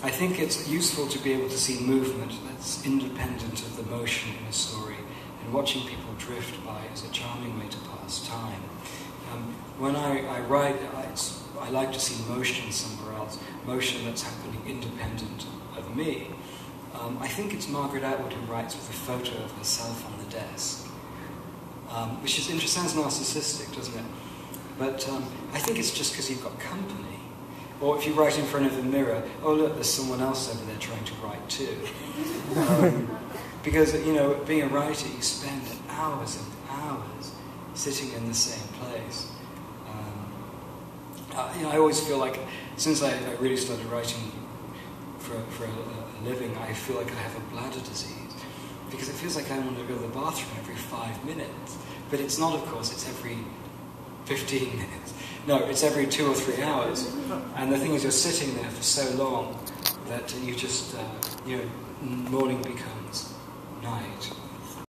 I think it's useful to be able to see movement that's independent of the motion in a story, and watching people drift by is a charming way to pass time. Um, when I, I write, I, I, like to see motion somewhere else, motion that's happening independent of me. Um, I think it's Margaret Atwood who writes with a photo of herself on the desk, um, which is interesting, sounds narcissistic, doesn't it? But um, I think it's just because you've got company. Or if you write in front of a mirror, oh look, there's someone else over there trying to write too. Um, because, you know, being a writer, you spend hours and hours sitting in the same place. Um, uh, you know, I always feel like, since I, I really started writing for, for a, a, living, I feel like I have a bladder disease. Because it feels like I want to go to the bathroom every five minutes. But it's not, of course, it's every 15 minutes. No, it's every two or three hours. And the thing is, you're sitting there for so long that you just, uh, you know, morning becomes night.